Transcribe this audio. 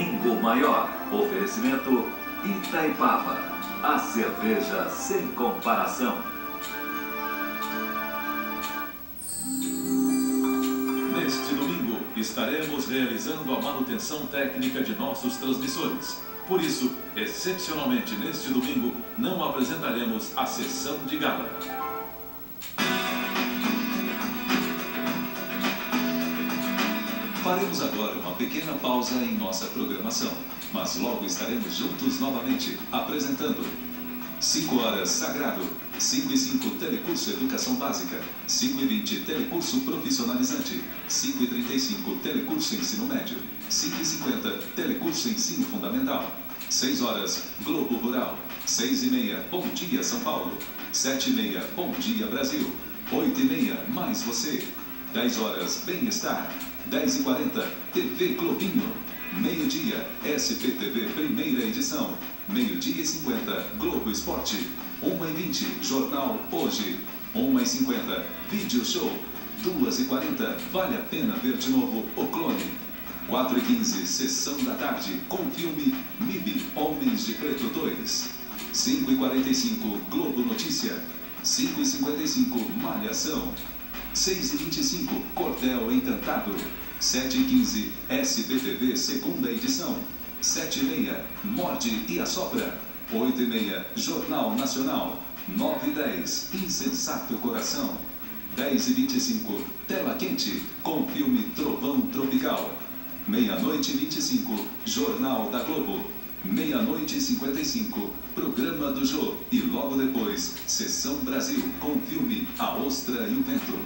Domingo Maior. Oferecimento Itaipava. A cerveja sem comparação. Neste domingo, estaremos realizando a manutenção técnica de nossos transmissores. Por isso, excepcionalmente neste domingo, não apresentaremos a sessão de gala. Faremos agora uma pequena pausa em nossa programação, mas logo estaremos juntos novamente, apresentando 5 horas Sagrado, 5 e 5 Telecurso Educação Básica, 5 e 20 Telecurso Profissionalizante, 5 e 35 Telecurso Ensino Médio, 5 e 50 Telecurso Ensino Fundamental, 6 horas Globo Rural, 6 e meia Bom Dia São Paulo, 7 e meia Bom Dia Brasil, 8 e meia Mais Você, 10 horas Bem-Estar, 10 e 40 TV Globinho. Meio-dia, SPTV Primeira Edição. Meio-dia e 50, Globo Esporte. 1 e 20, Jornal Hoje. 1 e 50, Vídeo Show. 2 e 40, Vale a Pena Ver de Novo O Clone. 4 e 15, Sessão da Tarde, com filme MIB, Homens de Preto 2. 5 e 45, Globo Notícia. 5 e 55, Malhação. 6 e 25, Cordel Encantado. 7 e 15, SBTV Segunda Edição. 7 e meia, Morde e Assopra. 8 e meia, Jornal Nacional. 9 e 10, Insensato Coração. 10 e 25, Tela Quente, com filme Trovão Tropical. Meia-noite e 25, Jornal da Globo. Meia-noite e 55, Programa do Jô. E logo depois, Sessão Brasil, com filme A Ostra e o Vento.